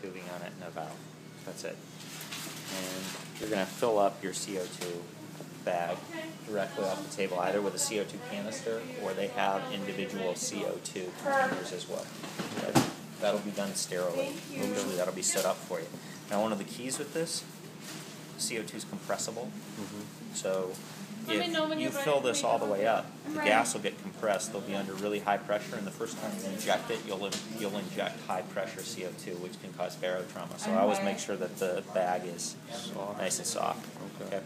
tubing on it and a valve. That's it. And you're going to fill up your CO2 bag directly off the table, either with a CO2 canister or they have individual CO2 containers as well. Okay? That'll be done sterilely. Usually that'll be set up for you. Now, one of the keys with this, CO2 is compressible. Mm-hmm. So Let me know if you fill this all the way up, the ready. gas will get compressed. They'll be under really high pressure, and the first time you inject it, you'll you'll inject high pressure CO2, which can cause barotrauma. So I always make sure that the bag is nice and soft. Okay.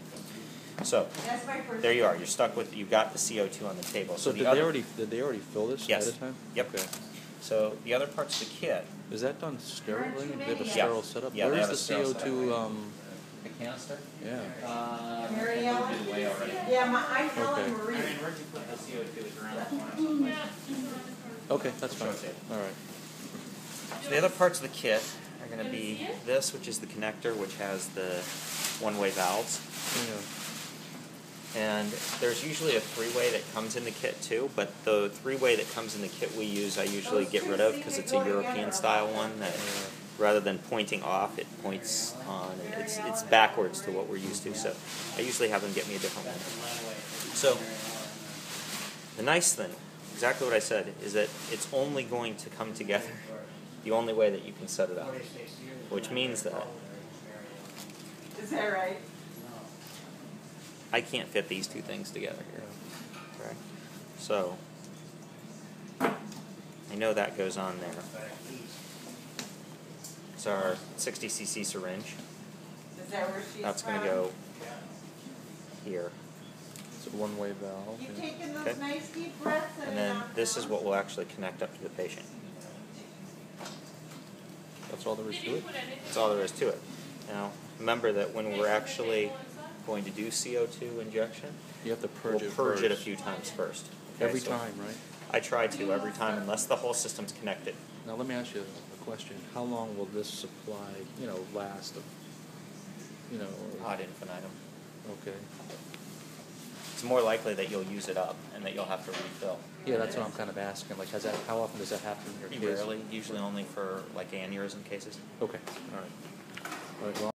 So That's my first. there you are. You're stuck with you've got the CO2 on the table. So the did other, they already, did they already fill this Yes. ahead of time? Yep. Okay. So the other parts of the kit. Is that done sterilely? Do they have a Yeah. sterile setup? Yeah, they Where have is the CO2, um, The canister. yeah, Uh, Mary Ellen? way already. Yeah, my, I'm telling Okay. Marie. Marion, where'd you put the CO2? Is around the corner. okay, that's fine, Shows alright. So the other parts of the kit are going to be this, which is the connector, which has the one-way valves. Yeah, And there's usually a three-way that comes in the kit too, but the three-way that comes in the kit we use, I usually get rid of because it's a European-style one that, rather than pointing off, it points on. It's it's backwards to what we're used to. So I usually have them get me a different one. So the nice thing, exactly what I said, is that it's only going to come together the only way that you can set it up, which means that Is that right? I can't fit these two things together here. Correct. So I know that goes on there. It's our 60 cc syringe. Is that where she's That's going to go here. it's a one-way valve. You yeah. taking those Okay. nice deep breaths and And then this is what will actually connect up to the patient. That's all there is to it? That's all there is to it. Now, remember that when we're actually going to do CO2 injection, You have to purge we'll it purge it a few times first. Okay, Every so time, right? I try to every time unless the whole system's connected. Now, let me ask you a question. How long will this supply, you know, last of, you know, Ad infinitum. okay. It's more likely that you'll use it up and that you'll have to refill. Yeah, that's what I'm kind of asking, like, has that, how often does that happen in your case? rarely, usually only for like aneurysm cases. Okay, all right. All right, well,